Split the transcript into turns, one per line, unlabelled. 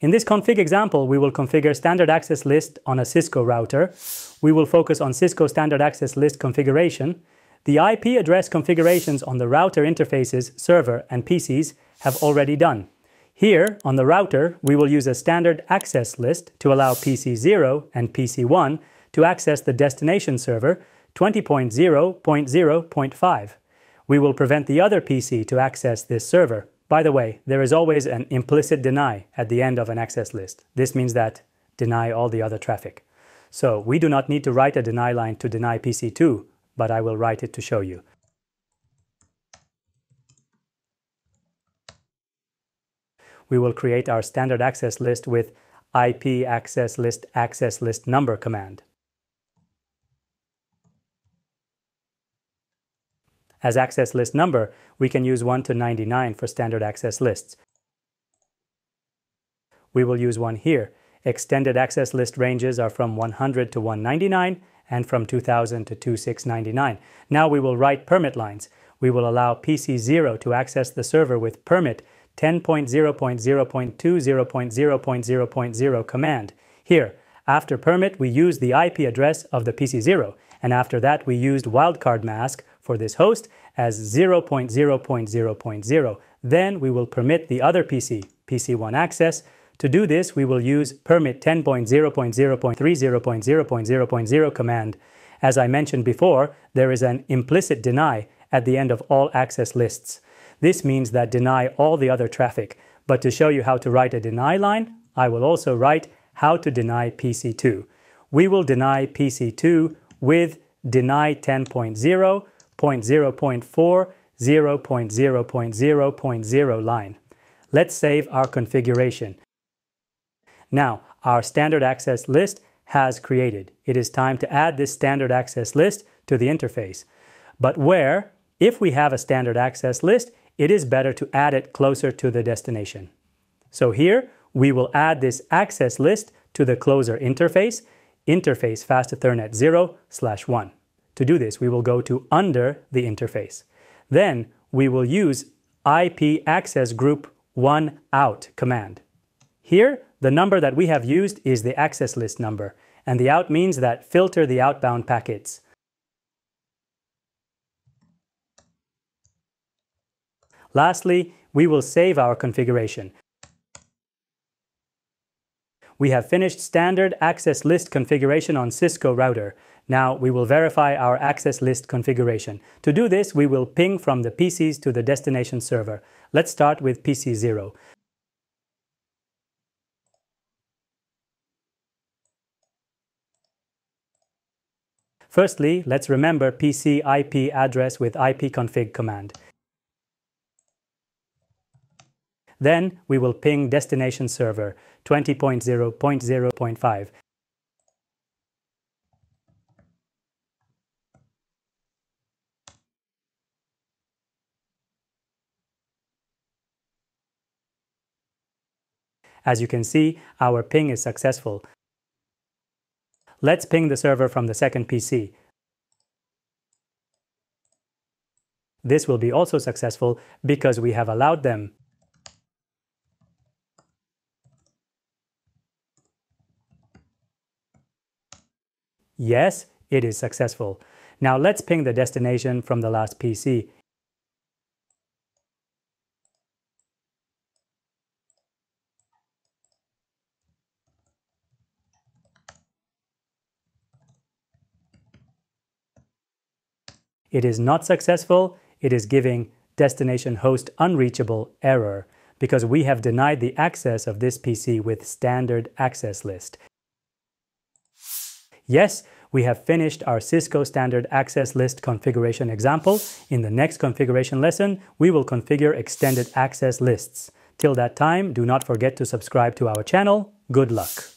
In this config example, we will configure standard access list on a Cisco router. We will focus on Cisco standard access list configuration. The IP address configurations on the router interfaces, server, and PCs have already done. Here, on the router, we will use a standard access list to allow PC0 and PC1 to access the destination server 20.0.0.5. We will prevent the other PC to access this server. By the way, there is always an implicit deny at the end of an access list. This means that deny all the other traffic. So we do not need to write a deny line to deny PC2, but I will write it to show you. We will create our standard access list with IP access list access list number command. As access list number, we can use 1 to 99 for standard access lists. We will use one here. Extended access list ranges are from 100 to 199 and from 2000 to 2699. Now we will write permit lines. We will allow PC0 to access the server with permit 10.0.0.20.0.0.0 command. Here, after permit, we use the IP address of the PC0, and after that we used wildcard mask for this host as 0.0.0.0. Then we will permit the other PC, PC1 access. To do this, we will use permit 10.0.0.30.0.0.0 command. As I mentioned before, there is an implicit deny at the end of all access lists. This means that deny all the other traffic. But to show you how to write a deny line, I will also write how to deny PC2. We will deny PC2 with deny 10.0 0.0.4, 0.0.0.0 line. Let's save our configuration. Now, our standard access list has created. It is time to add this standard access list to the interface. But where, if we have a standard access list, it is better to add it closer to the destination. So here, we will add this access list to the closer interface, interface fast Ethernet 0 slash 1. To do this, we will go to under the interface. Then we will use IP access group 1 out command. Here, the number that we have used is the access list number, and the out means that filter the outbound packets. Lastly, we will save our configuration. We have finished standard access list configuration on Cisco router. Now we will verify our access list configuration. To do this, we will ping from the PCs to the destination server. Let's start with PC0. Firstly, let's remember PC IP address with ipconfig command. Then we will ping destination server 20.0.0.5. As you can see, our ping is successful. Let's ping the server from the second PC. This will be also successful because we have allowed them. Yes, it is successful. Now let's ping the destination from the last PC. It is not successful, it is giving destination host unreachable error because we have denied the access of this PC with standard access list. Yes, we have finished our Cisco standard access list configuration example. In the next configuration lesson, we will configure extended access lists. Till that time, do not forget to subscribe to our channel. Good luck!